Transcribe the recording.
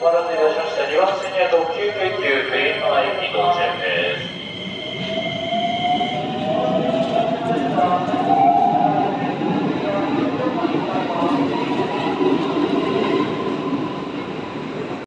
お待たせいたしました。2番線にあと